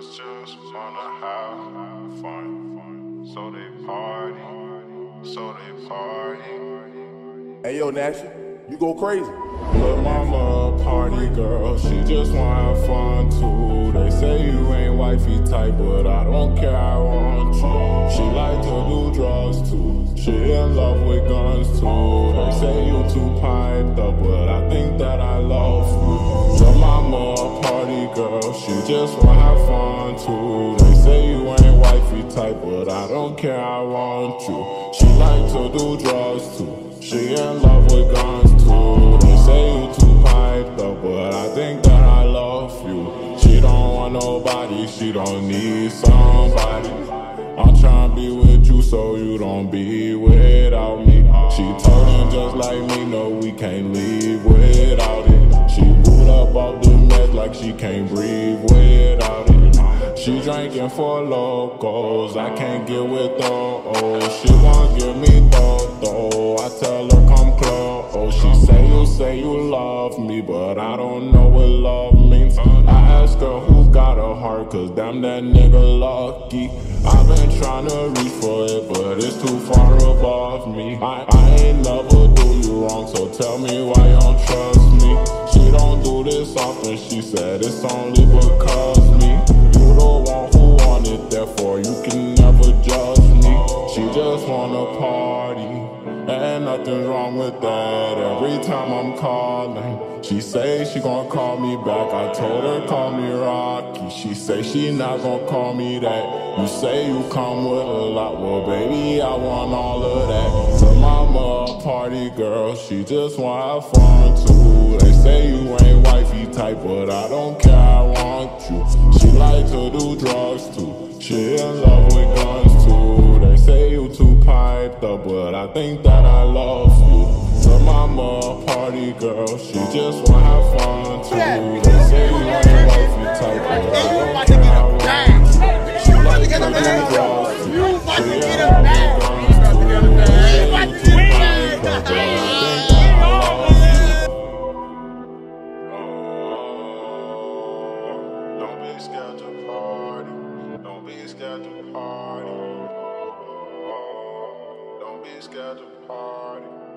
just wanna have fun. So they party, so they party. Hey yo, Nash, you go crazy. But mama a party girl, she just wanna have fun too. They say you ain't wifey type, but I don't care, I want you. She like to do drugs too. She in love with guns too. They say you too piped up, but I think that I love you. Girl, she just wanna have fun too. They say you ain't wifey type, but I don't care, I want you. She like to do drugs too. She in love with guns too. They say you too piped up, but I think that I love you. She don't want nobody, she don't need somebody. I'm tryna be with you so you don't be without me. She told talking just like me, no, we can't leave without like she can't breathe without it. She drinking Four Lokos, I can't get with those. She won't give me thought though. I tell her come close. Oh, she say you say you love me, but I don't know what love means. I ask her who got a heart, cause damn that nigga lucky. I've been trying to reach for it, but it's too far above me. I, I ain't never do you wrong, so tell me why you don't trust she said it's only because me. You the one who wanted, therefore you can never judge me. She just wanna party. And nothing wrong with that. Every time I'm calling, she say she gon' call me back. I told her call me Rocky. She say she not gon' call me that. You say you come with a lot, well baby I want all of that. Her mama a party girl, she just want fun too. They say type, but I don't care. I want you. She like to do drugs too. She in love with guns too. They say you too piped up, but I think that I love you. Her mama a party girl, she just wanna have fun too. They say be scared to party. Don't be scared to party. Don't be scared to party.